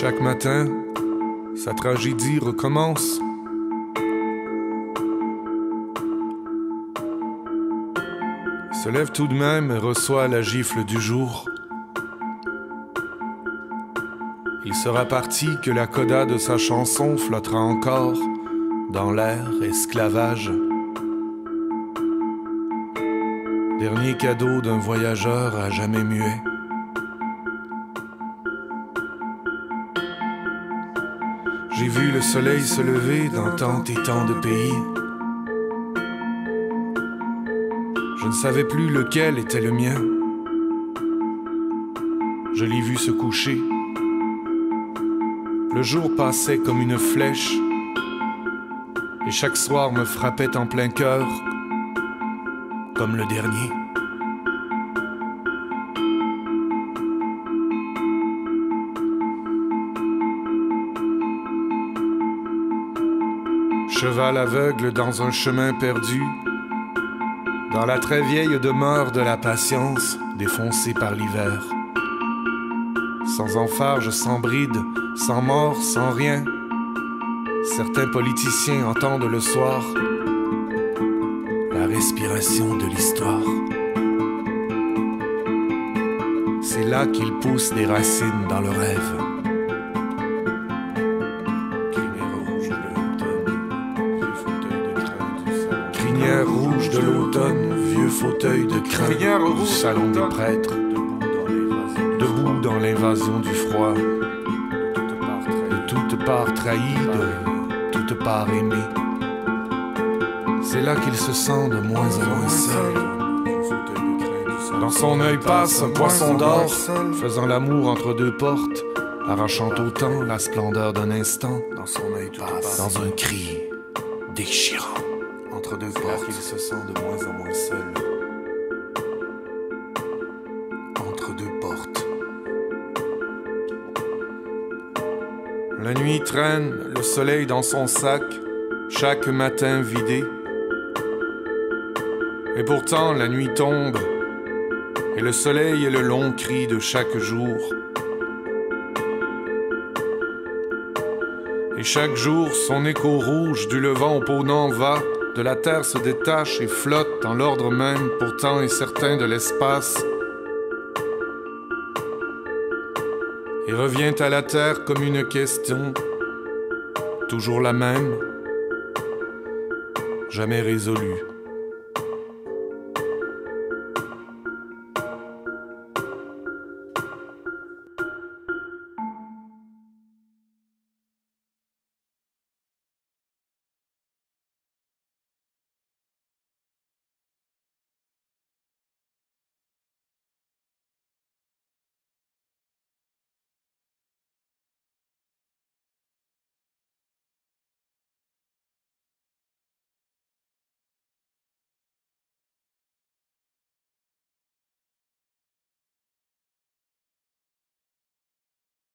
Chaque matin, sa tragédie recommence. Se lève tout de même et reçoit la gifle du jour. Il sera parti que la coda de sa chanson flottera encore dans l'air esclavage. Dernier cadeau d'un voyageur à jamais muet. J'ai vu le soleil se lever dans tant et tant de pays. Je ne savais plus lequel était le mien. Je l'ai vu se coucher. Le jour passait comme une flèche et chaque soir me frappait en plein cœur comme le dernier. Cheval aveugle dans un chemin perdu, dans la très vieille demeure de la patience défoncée par l'hiver. Sans enfarge, sans bride, sans mort, sans rien, certains politiciens entendent le soir la respiration de l'histoire. C'est là qu'ils poussent des racines dans le rêve. De l'automne, vieux fauteuil de crin du salon des prêtres, debout dans l'invasion du froid, de toute part trahie, de toute part aimée. C'est là qu'il se sent de moins en moins seul. Dans son œil passe un poisson d'or, faisant l'amour entre deux portes, arrachant autant la splendeur d'un instant. Dans son œil passe, dans un cri déchirant. Entre deux portes, il se sent de moins en moins seul. Entre deux portes. La nuit traîne, le soleil dans son sac, chaque matin vidé. Et pourtant la nuit tombe, et le soleil est le long cri de chaque jour. Et chaque jour, son écho rouge du levant au ponant va, de la terre se détache et flotte dans l'ordre même, pourtant incertain de l'espace, et revient à la terre comme une question, toujours la même, jamais résolue.